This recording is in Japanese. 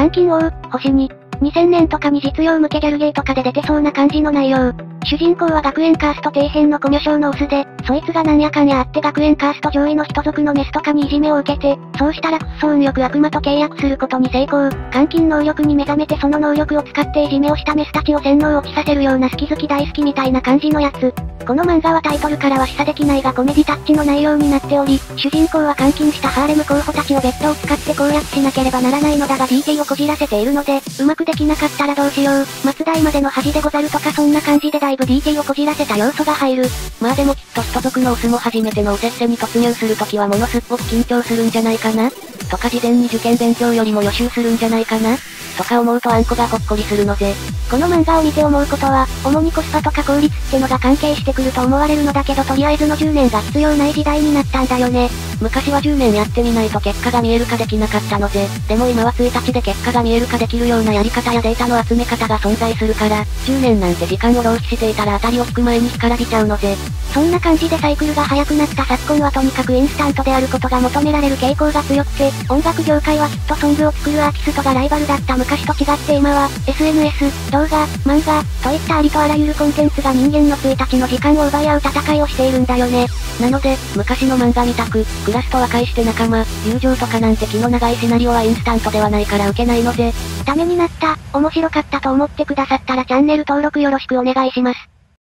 監禁王、星2。2000年とかに実用向けギャルゲーとかで出てそうな感じの内容。主人公は学園カースト底辺のコミュ障のオスで、そいつがなんやかんやあって学園カースト上位の人族のメスとかにいじめを受けて、そうしたらくっそ運よく悪魔と契約することに成功。監禁能力に目覚めてその能力を使っていじめをしたメスたちを洗脳落ちさせるような好き好き大好きみたいな感じのやつ。この漫画はタイトルからは示唆できないがコメディタッチの内容になっており、主人公は監禁したハーレム候補たちをベッドを使って攻略しなければならないのだが DT をこじらせているので、うまくできなかったらどうしよう。末代までの恥でござるとかそんな感じでライブ DT をこじらせた要素が入る。まあでもきっと人族のオスも初めてのおせっせに突入するときはものすっごく緊張するんじゃないかな？とか事前に受験勉強よりも予習するんじゃないかな？とか思うとあんこがほっこりするのぜ。この漫画を見て思うことは、主にコスパとか効率ってのが関係してくると思われるのだけどとりあえずの10年が必要ない時代になったんだよね。昔は10年やってみないと結果が見えるかできなかったのぜ。でも今は1日で結果が見えるかできるようなやり方やデータの集め方が存在するから、10年なんて時間を浪費していたら当たりを引く前に干からびちゃうのぜ。そんな感じでサイクルが速くなった昨今はとにかくインスタントであることが求められる傾向が強くて、音楽業界はヒットソングを作るアーティストがライバルだった昔昔と違って今は、SNS、動画、漫画、といったありとあらゆるコンテンツが人間の1日の時間を奪い合う戦いをしているんだよね。なので、昔の漫画みたく、クラスと和解して仲間、友情とかなんて気の長いシナリオはインスタントではないから受けないので。ためになった、面白かったと思ってくださったらチャンネル登録よろしくお願いします。